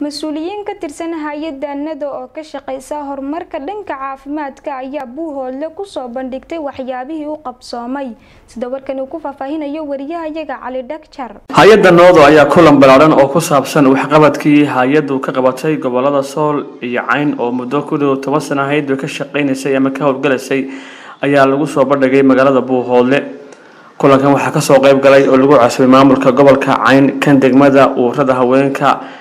mas'uuliyiin ka tirsan hay'adda nado oo ka shaqeysa horumarka dhanka caafimaadka ayaa buuhoodle ku soo bandhigtay waxyaabihii u qabsoomay. Sida warkan uu ku faahfaahinayo wariyahayaga cali dhagjar hay'adda noodo ayaa kulan ballaaran oo ku saabsan waxqabadkii hay'addu ka qabatay gobollada sool iyo cayn oo muddo ku dhow toban sana ahayd bay ka shaqeynaysay ama ka howlgalaysay ayaa lagu soo bandhigay magaalada buuhoodle kulankan waxaa ka soo qeyb galay oo lagu cosbay maamulka gobolka cayn kan degmada uurada haweenka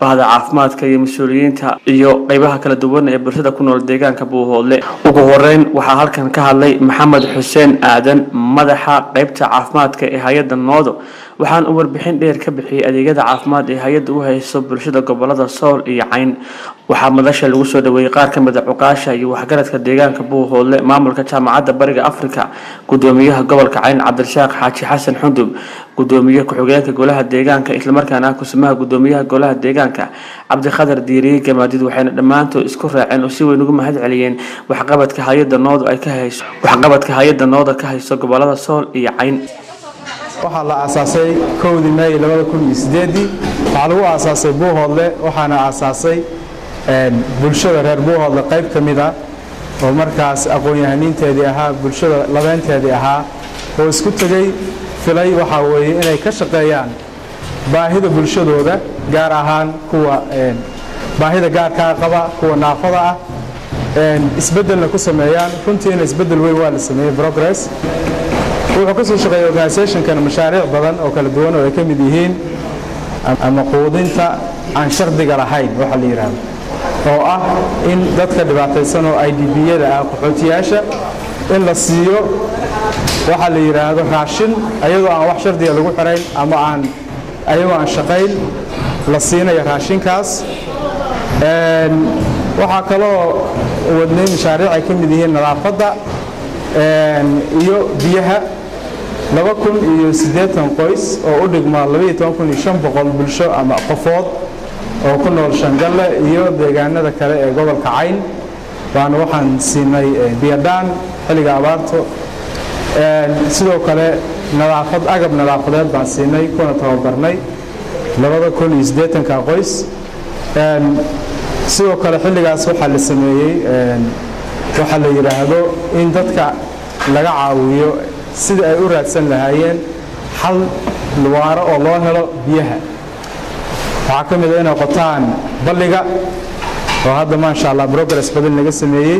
bahda caafimaadka iyo mas'uuliyiinta iyo qeybaha kala duwan ee bulshada ku nool deegaanka buuhoodle ugu horeyn waxaa halkan ka hadlay maxamed xuseen aadan madaxa qeybta caafimaadka ee hay'adda noodo waxaan uu warbixin dheer ka bixiyey adeegyada caafimaad ee hay'adda u hayso bulshada gobollada sool iyo cayn. Waxaa madasha lagu soo dhaweeyey qaar ka a cuqaasha iyo waxgaradka deegaanka buuhoodle maamulka jaamacadda bariga afrika gudoomiyaha gobolka cayn cabdirasaaq xaaji xasan xundub gudoomiye ku-xigeenka golaha deegaanka islamarkaana ah kusumaha gudoomiyaha golaha deegaanka. Cabdikhadar diiriye gamaadid waxayna dhammaantood isku raaceen oo si weyn ugu mahad celiyeen waxqabadka hay'adda nooda ka hayso gobollada sool iyo cayn waxaa la aasaasay kowdii meey labada kun iyo sideedii. Waxaa lagu aasaasay buuhoodle waxaana aasaasay bulshada reer buuhoodle qayb ka mid a oo markaas aqoon-yahaniinteedii ahaa bulshada labeynteedii ahaa oo isku tegey filay waxaa weeye inay ka shaqeeyaan baahida bulshadooda gaar ahaan kuwa baahida gaarkaa qaba kuwa naafada ah. Isbeddelna ku sameeyaan. Runtiina isbeddel weyn waa la sameeyey progress wuxuu ka soo shaqeeyey organisationkan mashaariic badan oo kala duwan oo ay ka mid yihiin ama quudinta aan shardiga lahayn waxa la yidhaahdo oo ah in dadka dhibaataysan oo i d b-yada ah qaxootiyaasha in la siiyo waxaa la yidhaahdo raashin ayadoo aan wax shardiga lagu xirayn ama aan ayagoo aan shaqayn la siinayo raashinkaas. Waxaa kaloo wadnay mashaariic ay ka mid yihiin nadaafadda iyo biyaha laba kun iyo siddeetan qoys oo u dhigma labaiyo toban kun iyo shan boqol bulsho ama qofood oo ku nool shangalle iyo deegaanada kale ee gobolka cayn waana waxaan siinay biyadhaan xilliga abaarto sidoo kale nadaafad agab nadaafadeed baan siinay kuna tababarnay labada kun iyo siddeetanka qoys. Sidoo kale xilligaas waxaa la sameeyey waxaa la yidhaahdo in dadka laga caawiyo sida ay u raadsan lahaayeen xal waaro oo loo helo biyaha. Waxaa ka mid a inay qotaan balliga oo hadda maasha allah progress badan laga sameeyey.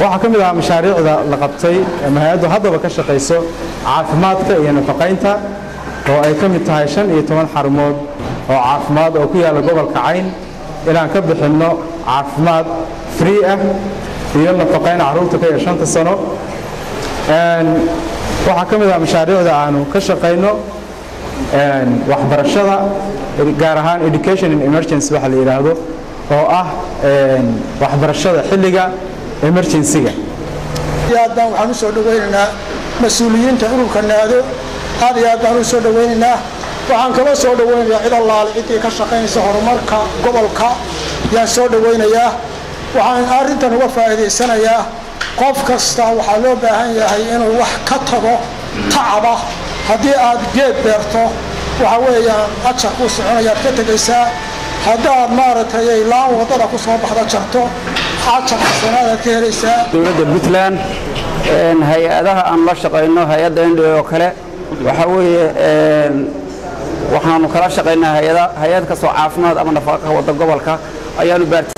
Waxaa ka mid ahaa mashaariicda la qabtay ama hay'addu haddaba ka shaqayso caafimaadka iyo nafaqaynta oo ay ka mid tahay shan iyo toban xarumood oo caafimaad oo ku yaalla gobolka cayn. Inaan ka bixinno caafimaad free ah iyo nafaqayn carruurta ka yar shanta sano waxaa ka mid ah mashaariicda aanu ka shaqayno waxbarashada gaar ahaan education in emergency waxa la yidhaahdo oo ah waxbarashada xilliga emergency-ga. Aad baan waxaan u soo dhawaynaynaa mas'uuliyiinta ururka naado. Aad iyo aad baan u soo dhawaynaynaa waxaan kala soo dhawaynayaa cid allaale ciddii ka shaqaynaysa horumarka gobolka. Yaan soo dhawaynayaa waxaan arrintan uga faa'iidaysanayaa qof kasta waxaa loo baahan yahay inuu wax ka tago tacaba. Haddii aad geed beerto waxa weeyaan ajar kuu soconayaad ka tegaysaa. Haddaad maaragtay laan waddada ku soo baxda jarto ajar xasanaadaad ka helaysaa. Dowladda puntland hay'adaha aan la shaqayno hay'adda indho oo kale waxaa weeye waxaanu kala shaqaynaa hay'ad kastoo caafimaad ama nafaqa wadda gobolka ayaanu baarti